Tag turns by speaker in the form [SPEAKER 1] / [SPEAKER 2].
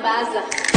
[SPEAKER 1] Embasa.